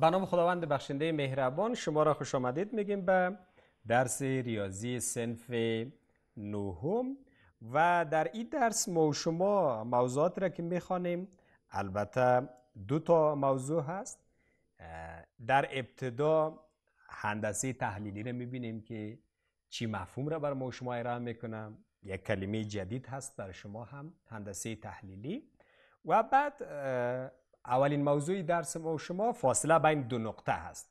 به نام خداوند بخشنده مهربان شما را خوش آمدید. میگیم به درس ریاضی صنف نهم و در این درس ما شما موضوعات را که می‌خوانیم البته دو تا موضوع هست. در ابتدا هندسه تحلیلی را می‌بینیم که چی مفهوم را بر ما شما ارائه می‌کنم یک کلمه جدید هست بر شما هم هندسه تحلیلی. و بعد اولین موضوع درس ما و شما فاصله بین دو نقطه هست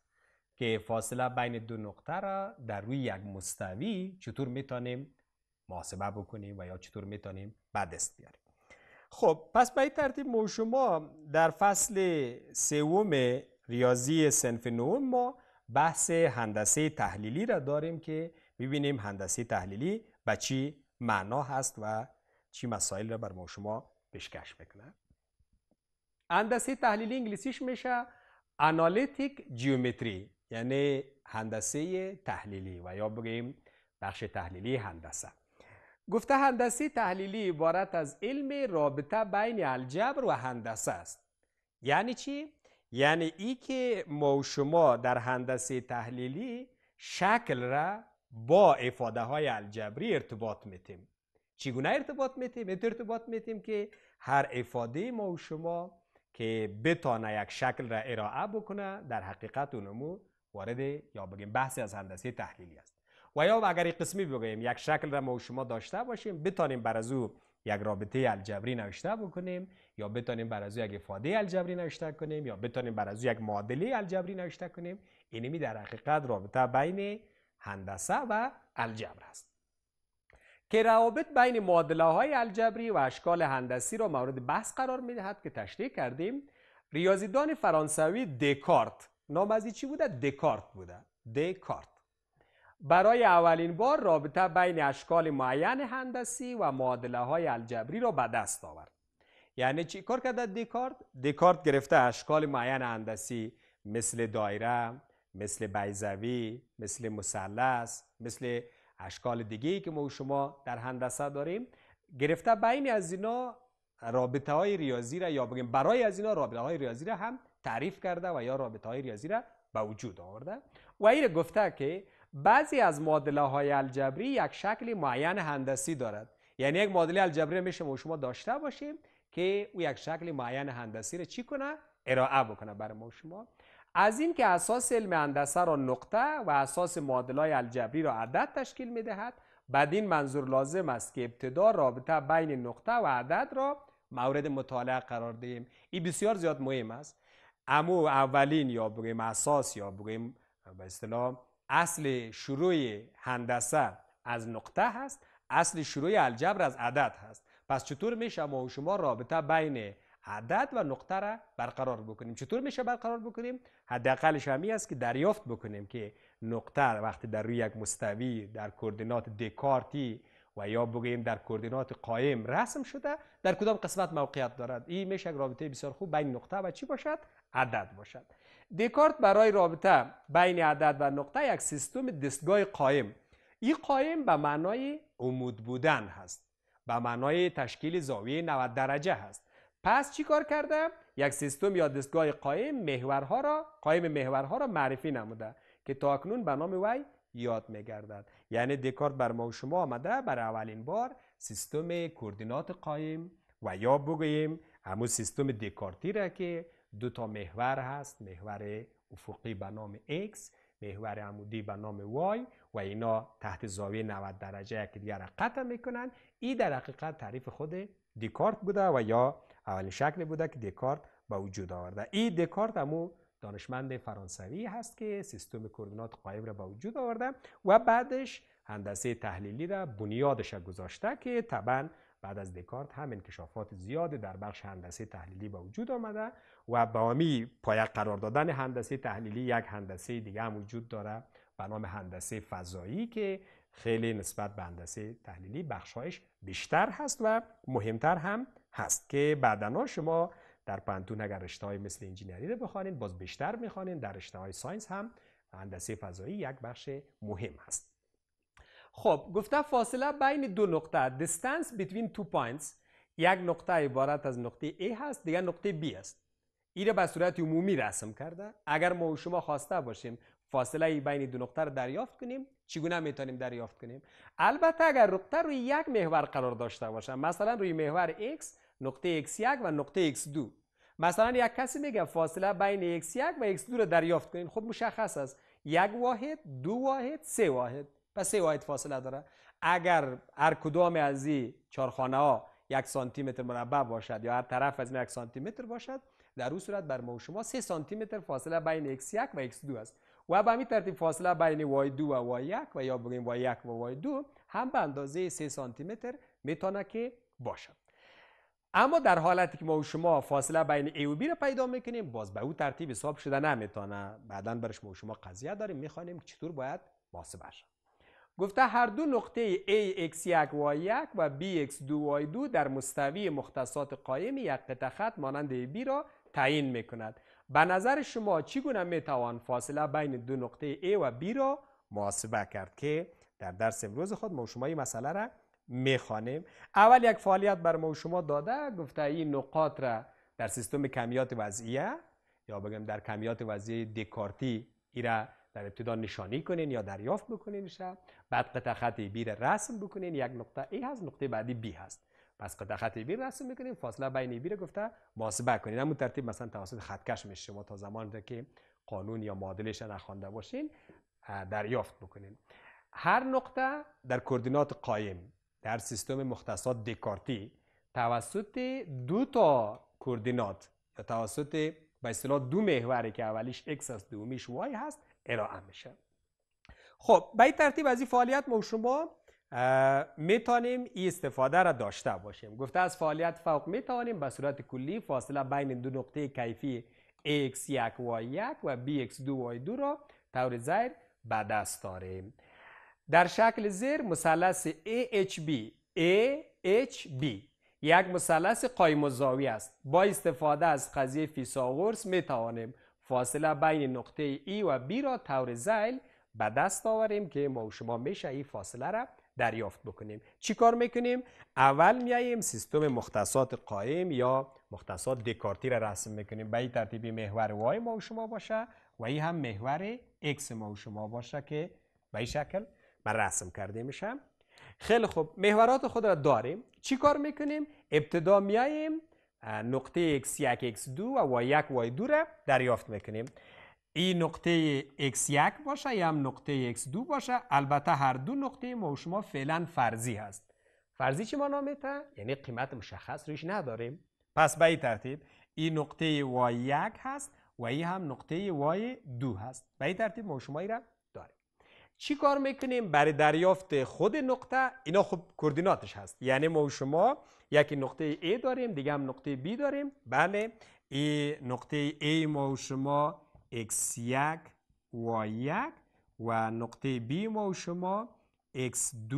که فاصله بین دو نقطه را در روی یک مستوی چطور می‌تونیم محاسبه بکنیم و یا چطور می‌تونیم به دست بیاریم. خب پس به این ترتیب ما شما در فصل سوم ریاضی صنف نهم ما بحث هندسه تحلیلی را داریم که ببینیم هندسه تحلیلی به چی معنا هست و چی مسائل را بر ما شما پیشکش می‌کنه هندسه تحلیلی انگلیسیش میشه انالیتیک جیومتری یعنی هندسه تحلیلی و یا بگیم بخش تحلیلی هندسه. گفته هندسه تحلیلی عبارت از علم رابطه بین الجبر و هندسه است. یعنی چی؟ یعنی ای که ما و شما در هندسه تحلیلی شکل را با افاده های الجبری ارتباط میتیم. چگونه ارتباط میتیم؟ ارتباط میتیم که هر افاده ما و شما که بتانه یک شکل را ارائه بکنه در حقیقت اونمو وارد یا بگیم بحثی از هندسه تحلیلی است. و یا اگر قسمی بگوییم یک شکل را ما و شما داشته باشیم بتانیم بر از او یک رابطه الجبری نوشته بکنیم یا بتانیم بر از او یک افاده الجبری نوشته کنیم یا بتانیم بر از او یک معادله الجبری نوشته کنیم اینمی در حقیقت رابطه بین هندسه و الجبر است. که روابط بین معادله های الجبری و اشکال هندسی را مورد بحث قرار می دهد که تشریح کردیم. ریاضیدان فرانسوی دکارت. نام از چی بوده؟ دکارت بوده. دکارت. برای اولین بار رابطه بین اشکال معین هندسی و معادله های الجبری را به دست آورد. یعنی چی کار کرده دکارت؟ دکارت گرفته اشکال معین هندسی مثل دایره مثل بیزوی مثل مثلث مثل اشکال دیگه ای که ما شما در هندسه داریم گرفته بین از اینا رابطه های ریاضی را یا بگیم برای از اینا رابطه های ریاضی را هم تعریف کرده و یا رابطه های ریاضی را به وجود آورده. و این گفته که بعضی از معادله های الجبری یک شکل معین هندسی دارد. یعنی یک معادله الجبری میشه ما شما داشته باشیم که او یک شکل معین هندسی را چی کنه؟ ارائه بکنه برای ما شما. از این که اساس علم هندسه را نقطه و اساس معادلای الجبری را عدد تشکیل می دهد این منظور لازم است که ابتدا رابطه بین نقطه و عدد را مورد مطالعه قرار دهیم. این بسیار زیاد مهم است. اما اولین یا بگیم اساس یا بگیم به اصطلاح اصل شروع هندسه از نقطه هست اصل شروع الجبر از عدد هست. پس چطور میشه ما و شما رابطه بین عدد و نقطه را برقرار بکنیم. چطور میشه برقرار بکنیم؟ حداقلش همی است که دریافت بکنیم که نقطه وقتی در روی یک مستوی در کوردینات دکارتی و یا بگیم در کوردینات قایم رسم شده در کدام قسمت موقعیت دارد؟ این میشه رابطه بسیار خوب بین نقطه و چی باشد؟ عدد باشد. دکارت برای رابطه بین عدد و نقطه یک سیستم دستگاه قایم. این قایم به معنای عمود بودن هست. به معنای تشکیل زاویه 90 درجه هست. پس چی کار کرده؟ یک سیستم یا دستگاه قایم محورها را قایم محورها را معرفی نموده که تا اکنون به نام وی یاد میگردد یعنی دکارت بر ما و شما آمده بر اولین بار سیستم کوردینات قایم و یا بگوییم همون سیستم دکارتی را که دو تا محور هست محور افقی به نام X محور عمودی به نام Y و اینا تحت زاویه 90 درجه که دیگر قطع می‌کنن این در حقیقت تعریف خود دکارت بوده و یا اولین شکل بوده که دکارت به وجود آورده این دکارت همو دانشمند فرانسوی هست که سیستم کوردینات قایم را به وجود آورده و بعدش هندسه تحلیلی را بنیادش گذاشته که طبعا بعد از دکارت هم انکشافات زیادی در بخش هندسه تحلیلی به وجود آمده و با می پایه قرار دادن هندسه تحلیلی یک هندسه دیگه هم وجود داره به نام هندسه فضایی که خیلی نسبت به هندسه تحلیلی بخشایش بیشتر هست و مهمتر هم هست که بعدنا شما در پوهنتون اگر رشته های مثل انجینری رو بخوانید باز بیشتر می‌خوانید در رشته های science هم هندسه فضایی یک بخش مهم هست. خب گفته فاصله بین دو نقطه distance between two points. یک نقطه عبارت از نقطه A هست دیگر نقطه B است. این به صورت عمومی رسم کرده. اگر ما و شما خواسته باشیم فاصله بین دو نقطه رو دریافت کنیم چگونه می‌تونیم دریافت کنیم؟ البته اگر نقطه روی یک محور قرار داشته باشه مثلا روی محور x نقطه x1 و نقطه x2 مثلا یک کسی میگه فاصله بین x1 و x2 رو دریافت کنیم خب مشخص است. یک واحد دو واحد سه واحد. پس سه واحد فاصله داره. اگر هر کدام از این چهارخانه ها یک سانتی متر مربع باشد یا هر طرف از این یک سانتی متر باشد در اون صورت بر ما و شما 3 سانتی متر فاصله بین x1 و x2 است. و به همین ترتیب فاصله بین y2 و y1 و یا بگیم y1 و y2 هم به اندازه 3 سانتی متر می‌تونه که باشد اما در حالتی که ما و شما فاصله بین A و B را پیدا می‌کنیم باز به او ترتیب حساب شده نمی‌تونه. بعدا برش ما و شما قضیه داریم می‌خوانیم چطور باید محاسبه شد گفته هر دو نقطه A x1 y1 و B x2 y2 در مستوی مختصات قایم یک قطع خط مانند B را تعیین می‌کند. به نظر شما چگونه می‌توان فاصله بین دو نقطه A و B را محاسبه کرد که در درس امروز خود ما شما این مسئله را می‌خوانیم؟ اول یک فعالیت بر ما شما داده گفته این نقاط را در سیستم کمیات وضعیه یا بگم در کمیات وضعیه دکارتی ای را در ابتدا نشانی کنین یا دریافت بکنین بعد قطع خط را رسم بکنین یک نقطه ای هست نقطه بعدی بی هست. پس قطع خط بی رسم می‌کنیم فاصله بین بی را گفته محاسبه کنین. همون ترتیب مثلا توسط خطکش میشه. شما تا زمان که قانون یا معادلش نخوانده باشین دریافت بکنین. هر نقطه در کوردینات قایم در سیستم مختصات دکارتی توسط دو تا کوردینات یا توسط به اصطلاح دو محوری که اولیش x است دومیش y هست ارائه میشه. خب به این ترتیب از این فعالیت ما شما می‌تونیم این استفاده را داشته باشیم. گفته از فعالیت فوق می‌توانیم به صورت کلی فاصله بین دو نقطه کیفی x1 y1 و bx2 y2 را طور زیر به دست داریم. در شکل زیر مثلث AHB AHB یک مثلث قایم الزاویه است. با استفاده از قضیه فیثاغورس می توانیم فاصله بین نقطه E و B را طور زیل به دست آوریم که ما و شما میشه این فاصله را دریافت بکنیم. چی کار می‌کنیم؟ اول میاییم سیستم مختصات قایم یا مختصات دکارتی را رسم می‌کنیم. به این ترتیبی محور Y ما و شما باشه و این هم محور X ما و شما باشه که به این شکل من رسم کرده میشم. خیلی خوب. محورات خود را داریم. چی کار می‌کنیم؟ ابتدا میاییم نقطه x1 x2 و y1 y2 را دریافت می‌کنیم. این نقطه x1 باشه یا هم نقطه x2 باشه البته هر دو نقطه ما و شما فعلا فرضی هست. فرضی چی ما میته؟ یعنی قیمت مشخص روش نداریم. پس به این ترتیب این نقطه y1 هست و این هم نقطه y2 هست. به این ترتیب ما شما را چی کار می‌کنیم؟ برای دریافت خود نقطه اینا خب کوردیناتش هست. یعنی ما و شما یکی نقطه A داریم دیگه هم نقطه B داریم. بله ای نقطه A ما و شما x1 y1 و نقطه B ما و شما x2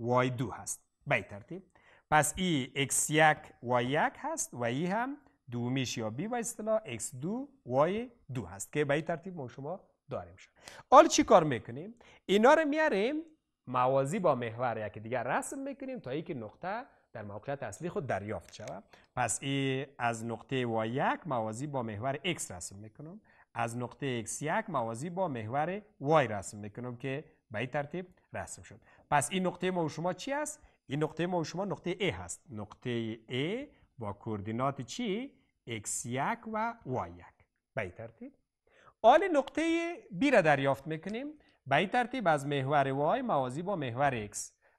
y2 هست. به ترتیب. پس ای x1 y1 هست و ای هم دومیش یا B به اصطلاح x2 y2 هست که به ترتیب ما و شما داریم شد حالا چی کار می‌کنیم؟ اینا رو میاریم موازی با محور یکی دیگر رسم می‌کنیم تا اینکه نقطه در موقعیت اصلی خود دریافت شود. پس ای از نقطه y1 موازی با محور x رسم می‌کنم. از نقطه x1 موازی با محور y رسم می‌کنم که به این ترتیب رسم شد. پس این نقطه ما شما چی است این نقطه ما شما نقطه A هست. نقطه A با کوردینات چی؟ X1 و y1 به این ترتیب. حال نقطه B را دریافت می‌کنیم. به این ترتیب از محور Y موازی با محور X.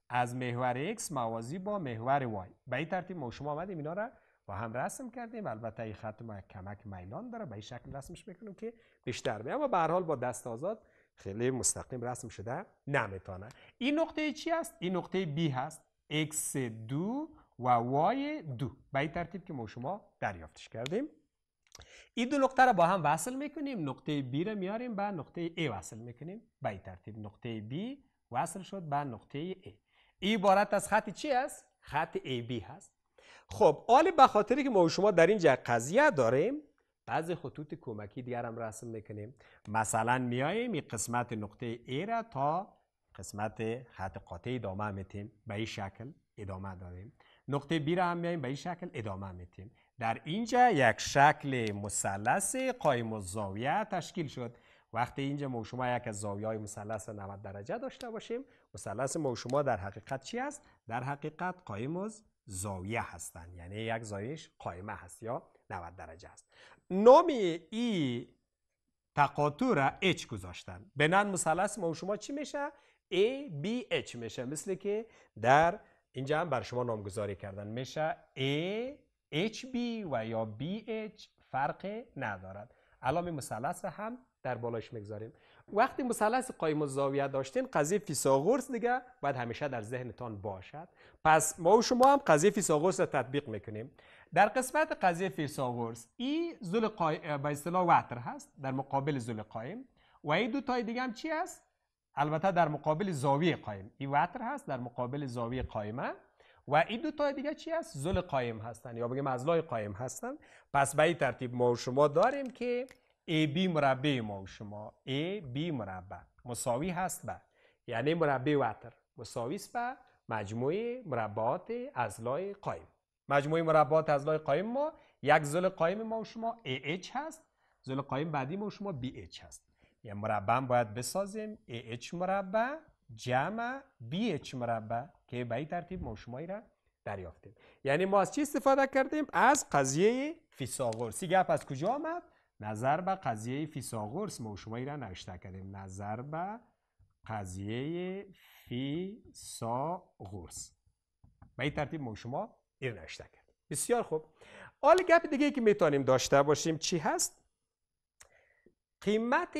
از محور X موازی با محور Y. به این ترتیب ما شما آمدیم؟ اینا را با هم رسم کردیم البته این خط ما کمک میلان داره به این شکل رسمش می‌کنیم که بیشتر بیا اما به هر حال با دست آزاد خیلی مستقیم رسم شده نمی‌تونه. این نقطه چی است؟ این نقطه B هست. X2 و y2 به این ترتیب که ما شما دریافتش کردیم. این دو نقطه را با هم وصل می‌کنیم. نقطه B را میاریم به نقطه A وصل می‌کنیم. به این ترتیب نقطه B وصل شد به نقطه A. این عبارت از خط چی است؟ خط AB هست. خب به خاطری که ما و شما در اینجا قضیه داریم بعضی خطوط کمکی دیگر هم رسم می‌کنیم. مثلا میاییم این قسمت نقطه A را تا قسمت خط قاطع ادامه میتیم به این شکل ادامه داریم. نقطه B را هم میاییم به این شکل ادامه میتیم در اینجا یک شکل مثلث قایم الزاویه تشکیل شد. وقتی اینجا ما شما یک از زاویه های مثلث 90 درجه داشته باشیم مثلث ما شما در حقیقت چی است؟ در حقیقت قایم زاویه هستند یعنی یک زاویهش قائمه هست یا 90 درجه است. نام ای تقاطع را H گذاشتن. بنان مثلث ما شما چی میشه؟ A B H میشه. مثل که در اینجا هم بر شما نامگذاری کردن. میشه A H B و یا B H فرق ندارد. الان مثلث هم در بالاش می‌گذاریم. وقتی مثلث قایم الزاویه داشتین قضیه فیثاغورس دیگه باید همیشه در ذهنتان باشد. پس ما و شما هم قضیه فیثاغورس را تطبیق می‌کنیم. در قسمت قضیه فیثاغورس ای زل قای... به اصطلاح وتر هست در مقابل زل قایم. و این دو تای دیگه هم چی است البته در مقابل زاویه قایم. این وتر هست در مقابل زاویه قایمه و این دو تا دیگه چی است زل قایم هستن یا بگیم ازلای قایم هستن. پس به این ترتیب ما و شما داریم که بی مربع ما و شما بی مربع. مساوی هست به یعنی مربع وتر مساوی است به مجموع مربعات ازلای قایم. مجموع مربعات ازلای قایم ما. یک زل قایم ما و شما AH هست. زل قایم بعدی ما و شما BH هست. یه مربع باید بسازیم. AH مربع جمع BH مربع که به این ترتیب ما و شما را دریافتیم. یعنی ما از چی استفاده کردیم؟ از قضیه فیثاغورسی. گپ از کجا آمد؟ نظر به قضیه فیثاغورس ما شما را نوشته کردیم. نظر به قضیه فیثاغورس. به این ترتیب ما شما این نوشته کردیم. بسیار خوب. حال گپ دیگه که می‌تونیم داشته باشیم چی هست؟ قیمت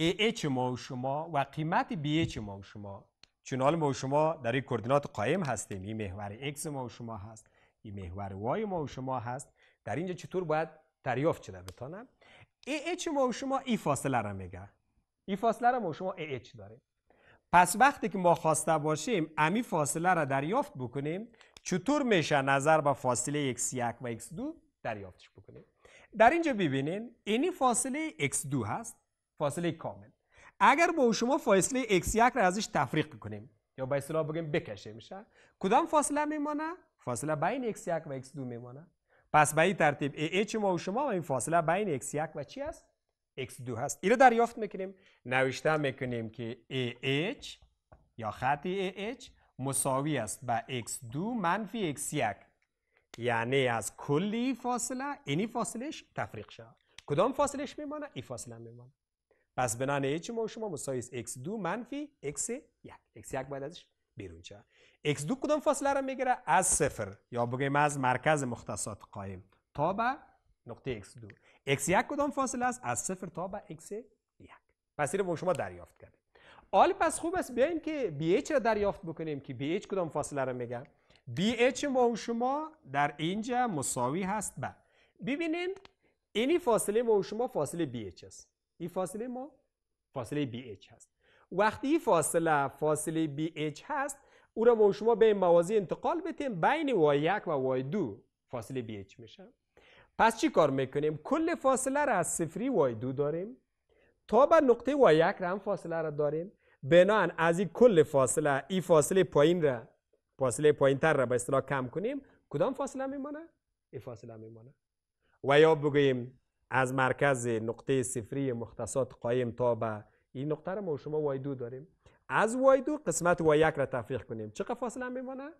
AH ما و شما و قیمت BH ما و شما؟ چون حال ما و شما در این کوردینات قایم هستیم. این محور X ما و شما هست. این محور Y ما و شما هست. در اینجا چطور باید دریافت شده بتانم؟ AH ما شما ای فاصله را میگه؟ ای فاصله را ما شما AH داریم؟ پس وقتی که ما خواسته باشیم امی فاصله را دریافت بکنیم چطور میشه نظر به فاصله x1 و x2 دریافتش بکنیم؟ در اینجا ببینین اینی فاصله x2 هست فاصله کامل. اگر با شما فاصله x1 را ازش تفریق کنیم یا به اصطلاح بگیم بکشه میشه؟ کدام فاصله میمانه فاصله بین x1 و x2 میمانه پس به این ترتیب AH ما و شما و این فاصله بین x1 و چی است؟ X2 هست. این رو دریافت می‌کنیم. نوشته می‌کنیم که AH یا خط AH مساوی است به x2 منفی x1 یعنی از کلی فاصله اینی فاصلش تفریق شد کدام فاصلش میمانه؟ این فاصله میمانه. پس بنان h ما و شما مساوی است x2 منفی x1 x1 باید ازش بیرون شد x2 کدام فاصله را می‌گیره؟ از صفر. یا بگیم از مرکز مختصات قایم. تا به نقطه x2 x1 کدام فاصله است؟ از صفر تا به x1 پس این شما دریافت کردیم. حال پس خوب است بیایم که BH را دریافت بکنیم که BH کدام فاصله را میگه. BH ما و شما در اینجا مساوی هست به ببینین اینی فاصله ما و شما فاصله BH است. این فاصله ما فاصله BH هست. وقتی این فاصله فاصله BH هست او را ما شما به موازی انتقال بدیم بین y1 و y2 فاصله BH میشه. پس چی کار می‌کنیم؟ کل فاصله را از صفری y2 داریم. تا به نقطه y1 را هم فاصله را داریم. بنان از این کل فاصله این فاصله پایین را فاصله پایین تر را به اصطلاح کم کنیم کدام فاصله میمانه؟ این فاصله میمانه. و یا بگوییم از مرکز نقطه صفری مختصات قایم تا به این نقطه را ما شما y2 داریم. از y2 قسمت y1 را تفریق کنیم. چقدر فاصله میمانه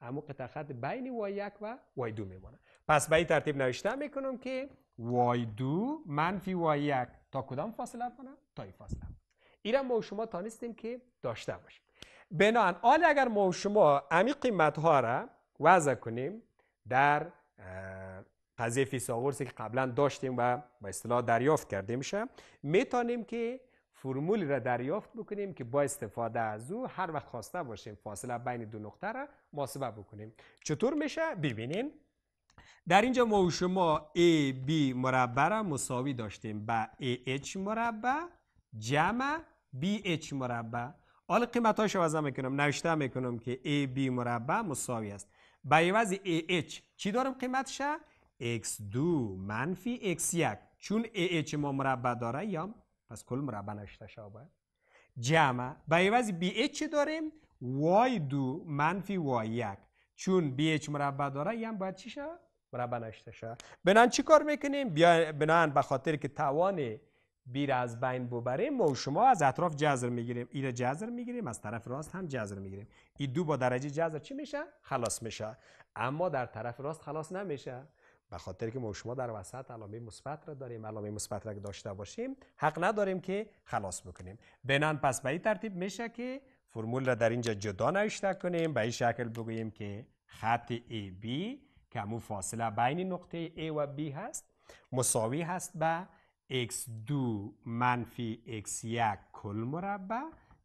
اما قطع خط بین y1 و y2 میمانه پس به این ترتیب نوشته می‌کنم که y2 منفی y1 تا کدام فاصله کنم؟ تا این فاصله. این ما شما تانستیم که داشته باشیم. بنان حال اگر ما شما امی قیمت ها را وضع کنیم در قضیه فیثاغورسی که قبلا داشتیم و به اصطلاح دریافت کرده میشه می‌تونیم که فرمولی را دریافت بکنیم که با استفاده از او هر وقت خواسته باشیم فاصله بین دو نقطه را محاسبه بکنیم. چطور میشه؟ ببینین. در اینجا ما و شما A B مربع را مساوی داشتیم. با AH مربع جمع BH مربع. حالا قیمت هاش وضع می‌کنم. نوشته می‌کنم که A B مربع مساوی است. با عوض AH چی دارم قیمتش x2 منفی x1 چون AH ما مربع داره یا پس کل مربع شده جمع. با عوض BH داریم. y2 منفی y1 چون BH مربع داره یا باید چی شد مربع نوشته شد بنان چی کار می‌کنیم؟ بنان به خاطر که توان بیر از بین ببریم ما و شما از اطراف جذر می‌گیریم. این جذر می‌گیریم از طرف راست هم جذر می‌گیریم. این دو با درجه جذر چی میشه؟ خلاص میشه. اما در طرف راست خلاص نمیشه. به خاطر که ما شما در وسط علامه مثبت را داریم علامه مثبت را داشته باشیم حق نداریم که خلاص بکنیم. بنان پس به این ترتیب میشه که فرمول را در اینجا جدا نوشته کنیم. به این شکل بگوییم که خط AB که همون فاصله بین نقطه A و B هست. مساوی هست به x2 منفی x1 کل مربع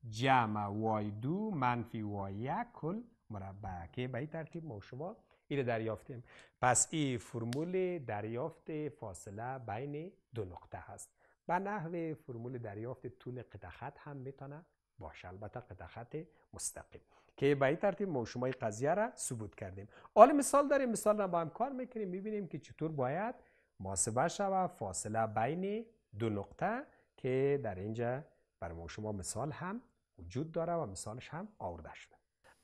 جمع y2 منفی y1 کل مربع که به این ترتیب ما شما این دریافتیم. پس این فرمول دریافت فاصله بین دو نقطه هست. به نحو فرمول دریافت طول قطع خط هم می‌تونه باشه. البته قطع خط مستقیم. که به این ترتیب ما شما قضیه را ثبوت کردیم. حالا مثال داریم مثال را با هم کار می‌کنیم می‌بینیم که چطور باید محاسبه شود. فاصله بین دو نقطه که در اینجا برای ما شما مثال هم وجود داره و مثالش هم آورده شده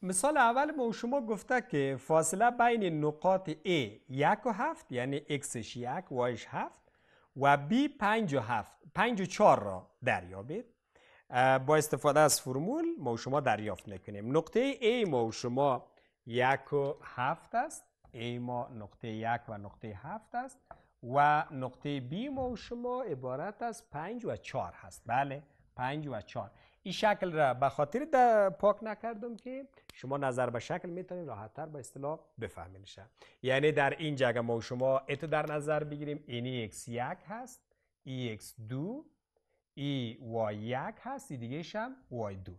مثال اول ما شما گفته که فاصله بین نقاط A یک و هفت یعنی Xش یک Yش هفت و B پنج و هفت پنج و چار را دریابید. با استفاده از فرمول ما شما دریافت می‌کنیم نقطه A ما شما یک و هفت است. A ما نقطه یک و نقطه هفت است. و نقطه B ما شما عبارت از پنج و چار هست. بله پنج و چار این شکل را به خاطر پاک نکردم که شما نظر به شکل می‌تونید راحتتر به اصطلاح بفهمید یعنی در این جگه ما شما اتو در نظر بگیریم. اینی x یک هست ای x دو ای y یک هست ای دیگه هم y دو.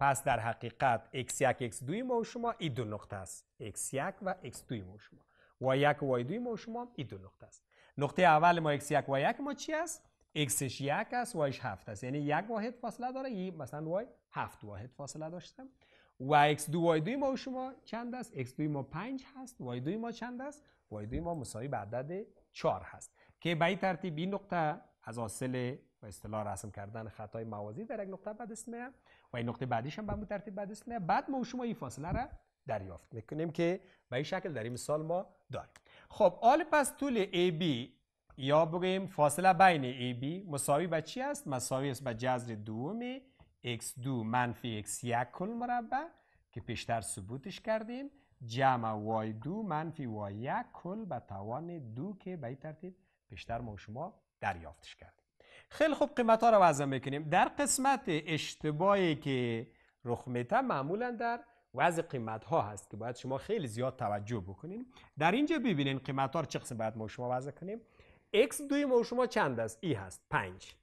پس در حقیقت x1 x2 ما شما ای دو نقطه است. X1 و x2 ما شما. Y1 و y2 ما شما ای دو نقطه است. نقطه اول ما x1 و y1 ما چی است؟ Xش یک است yش هفت است. یعنی یک واحد فاصله داره. ای مثلا y هفت واحد فاصله داشته و x2 y2 ما شما چند است؟ X2 ما 5 هست. Y2 ما چند است؟ Y2 ما مساوی به عدد 4 هست. که به این ترتیب این نقطه از حاصل و اصطلاح رسم کردن خطای موازی در یک نقطه بعد است و این نقطه بعدیش هم به همون ترتیب بعد است بعد ما شما این فاصله را دریافت می‌کنیم که به این شکل در این مثال ما داریم. خب حال پس طول AB یا بگیم فاصله بین AB مساوی به چی است؟ مساوی است به جذر دوم x2 منفی x1 کل مربع که پیشتر ثبوتش کردیم. جمع y2 منفی y1 کل به توان دو که به ترتیب پیشتر ما شما دریافتش کردیم. خیلی خوب قیمت ها رو وضع می‌کنیم. در قسمت اشتباهی که رخ میته معمولا در وضع قیمت ها هست که باید شما خیلی زیاد توجه بکنین. در اینجا ببینین قیمت ها رو چه قسم باید ما شما وضع کنیم. X دوی ما شما چند است؟ ای هست. 5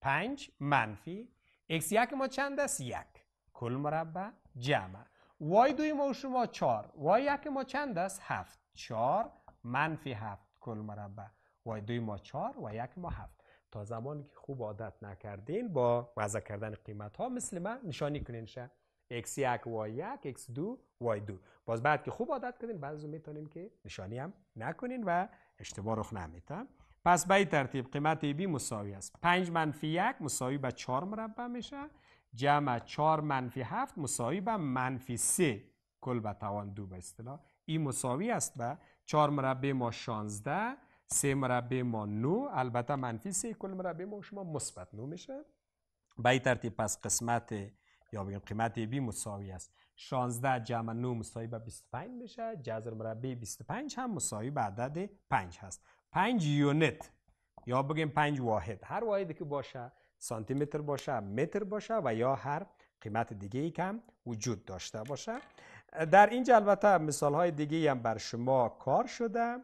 5 منفی. X یک ما چند است؟ یک. کل مربع جمع. Y دوی ما شما 4 y یک ما چند است؟ 7 4 منفی 7 کل مربع. Y دوی ما 4 و یک ما 7 تا زمانی که خوب عادت نکردین با وضع کردن قیمت ها مثل من نشانی کنین شه. X1 y1 x2 y2 باز بعد که خوب عادت کردین بعضی می‌تونین که نشانی هم نکنین و اشتباه رخ نمیته پس به ترتیب قیمت بی مساوی است. 5 منفی 1 مساوی به 4 مربع میشه. جمع 4 منفی 7 مساوی به منفی 3 کل به توان دو به اصطلاح. این مساوی است به 4 مربع ما 16 3 مربع ما 9 البته منفی 3 کل مربع ما شما مثبت 9 میشه. به ترتیب پس قسمت یا بگیم قیمت بی مساوی است. 16 جمع 9 مساوی به 25 میشه. جذر مربع 25 هم مساوی به عدد 5 هست. 5 یونت یا بگیم 5 واحد. هر واحدی که باشه سانتی متر باشه متر باشه و یا هر قیمت دیگه ای کم وجود داشته باشه. در اینجا البته مثال های دیگه هم بر شما کار شده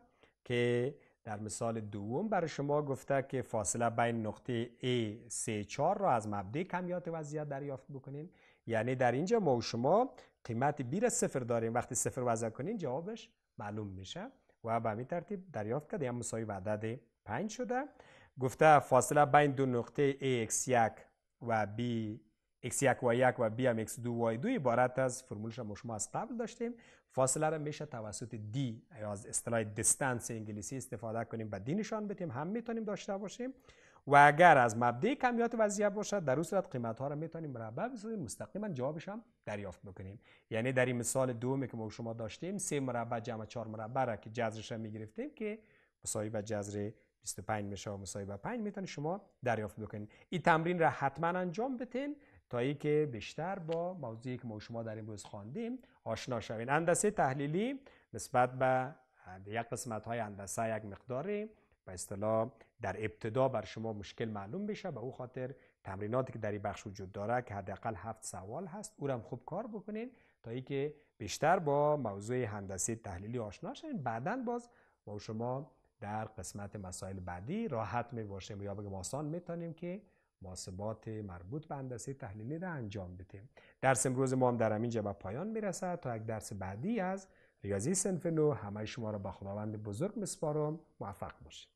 که در مثال دوم برای شما گفته که فاصله بین نقطه A 3 4 را از مبدع کمیات وضعیت دریافت بکنین. یعنی در اینجا ما و شما قیمت بیر صفر داریم. وقتی صفر وضع کنین جوابش معلوم میشه و به همین ترتیب دریافت کرد یعنی مساوی به عدد 5 شده. گفته فاصله بین دو نقطه A x1 و B x1 و 1 و B هم x2 y2 عبارت از فرمولش ما شما از قبل داشتیم. فاصله را میشه توسط D یا از اصطلاح دیستانس انگلیسی استفاده کنیم و D نشان بدیم. هم می‌تونیم داشته باشیم. و اگر از مبدع کمیات وضعیت باشد در اون صورت قیمت ها را می‌تونیم مربع بسازیم. مستقیما جوابش هم دریافت بکنیم. یعنی در این مثال دومی که ما شما داشتیم سه مربع جمع چهار مربع را که جذرش را می‌گرفتیم که مساوی به جذر 25 میشه و مساوی به 5 می‌تونید شما دریافت بکنید. این تمرین را حتما انجام بدین. تا ای که بیشتر با موضوعی که ما شما در این روز خواندیم آشنا شوین. اندسه تحلیلی نسبت به یک قسمت های اندسه یک مقداری به اصطلاح در ابتدا بر شما مشکل معلوم بشه به او خاطر تمریناتی که در این بخش وجود داره که حداقل هفت سوال هست او هم خوب کار بکنین تا ای که بیشتر با موضوع هندسه تحلیلی آشنا شوین. بعدا باز با شما در قسمت مسائل بعدی راحت می باشیم یا بگم آسان می‌تونیم که محاسبات مربوط به هندسه تحلیلی را انجام بدیم. درس امروز ما هم در اینجا به پایان می‌رسد تا یک درس بعدی از ریاضی سنف نو. همه شما را به خداوند بزرگ مسپارم. موفق باشید.